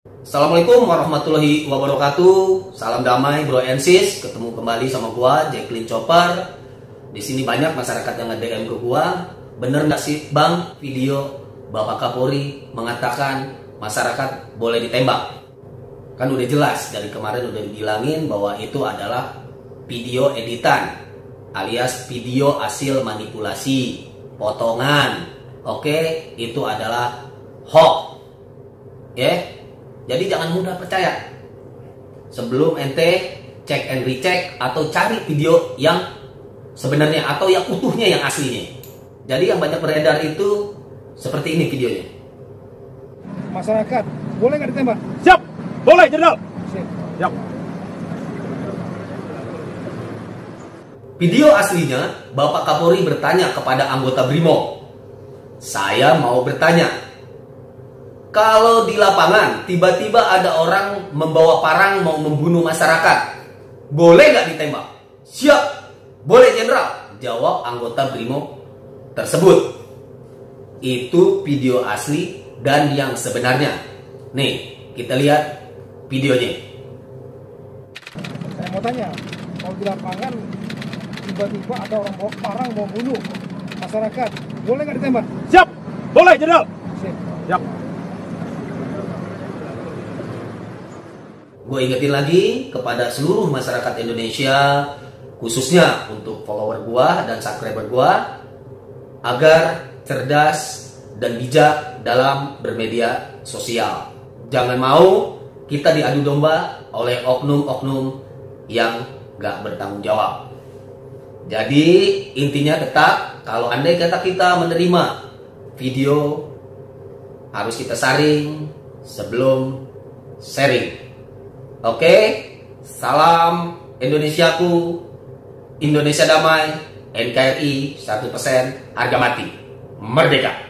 Assalamualaikum warahmatullahi wabarakatuh. Salam damai bro and sis. Ketemu kembali sama gua Jacqueline Chopper. Di sini banyak masyarakat yang nge-DM ke gua. Bener nggak sih bang video Bapak Kapolri mengatakan masyarakat boleh ditembak? Kan udah jelas dari kemarin udah dibilangin bahwa itu adalah video editan alias video hasil manipulasi, potongan. Oke, itu adalah hoax. Ya, jadi jangan mudah percaya. Sebelum ente cek and recheck atau cari video yang sebenarnya atau yang utuhnya yang aslinya. Jadi yang banyak beredar itu seperti ini videonya. Masyarakat, boleh nggak ditembak? Siap, boleh jenderal. Sip. Siap. Video aslinya, Bapak Kapolri bertanya kepada anggota BRIMO. Saya mau bertanya, kalau di lapangan tiba-tiba ada orang membawa parang mau membunuh masyarakat, boleh nggak ditembak? Siap, boleh jenderal. Jawab anggota BRIMO tersebut. Itu video asli dan yang sebenarnya. Nih, kita lihat videonya. Saya mau tanya, kalau di lapangan tiba-tiba ada orang bawa parang mau bunuh masyarakat, boleh nggak ditembak? Siap, boleh jenderal. Sip. Siap. Gue ingetin lagi kepada seluruh masyarakat Indonesia, khususnya untuk follower gue dan subscriber gue, agar cerdas dan bijak dalam bermedia sosial. Jangan mau kita diadu domba oleh oknum-oknum yang gak bertanggung jawab. Jadi intinya tetap kalau andai kata kita menerima video harus kita saring sebelum sharing. Oke, salam Indonesiaku, Indonesia damai, NKRI 1% harga mati, merdeka.